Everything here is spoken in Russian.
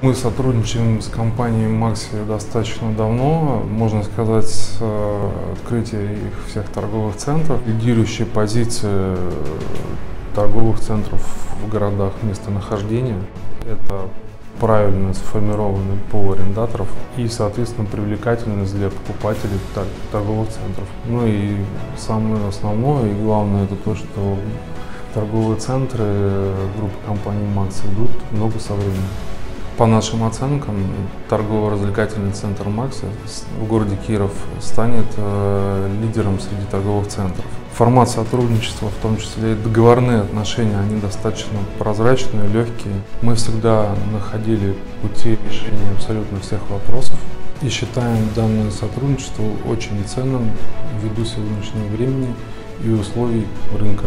Мы сотрудничаем с компанией Макси достаточно давно, можно сказать, с э, открытия их всех торговых центров. Лидирующие позиции торговых центров в городах местонахождения – это правильно сформированный пол арендаторов и, соответственно, привлекательность для покупателей торговых центров. Ну и самое основное и главное это то, что торговые центры группы компании Макс идут много со временем. По нашим оценкам, торгово-развлекательный центр «Макси» в городе Киров станет э, лидером среди торговых центров. Формат сотрудничества, в том числе и договорные отношения, они достаточно прозрачные, легкие. Мы всегда находили пути решения абсолютно всех вопросов и считаем данное сотрудничество очень ценным ввиду сегодняшнего времени и условий рынка.